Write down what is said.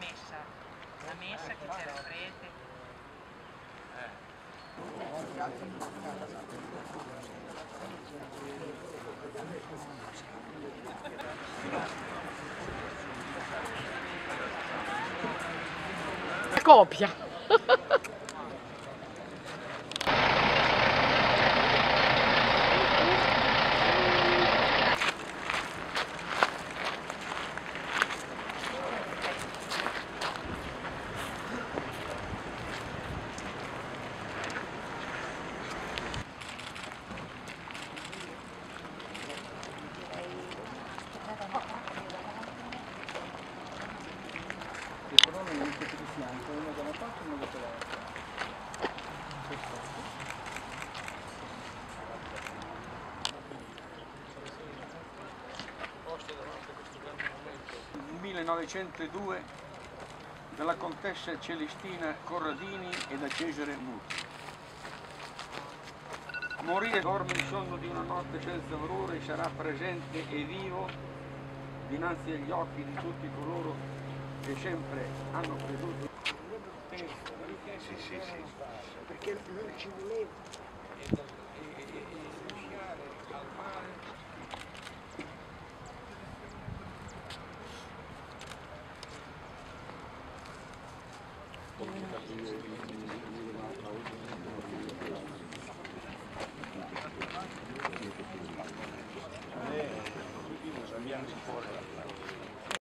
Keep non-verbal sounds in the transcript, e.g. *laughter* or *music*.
messa, la messa che c'era il prete. Copia. *laughs* Le colonne le mettete di fianco, una da una parte e una dall'altra. Nel 1902 dalla contessa Celestina Corradini e da Cesare Muti. Morire dorme il sonno di una notte senza orrore sarà presente e vivo dinanzi agli occhi di tutti coloro che sempre hanno creduto. Sì, sì, sì. Perché non ci voleva. Abbiamo